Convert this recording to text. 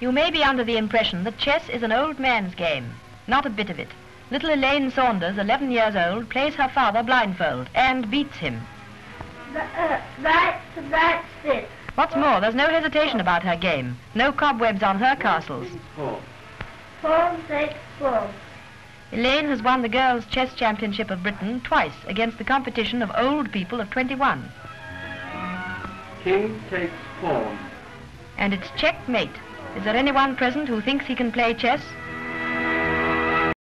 You may be under the impression that chess is an old man's game. Not a bit of it. Little Elaine Saunders, 11 years old, plays her father blindfold and beats him. Uh, that's, that's it. What's more, there's no hesitation about her game. No cobwebs on her castles. Pawn takes pawn. Elaine has won the Girls' Chess Championship of Britain twice against the competition of old people of 21. King takes pawn. And it's checkmate. Is there anyone present who thinks he can play chess?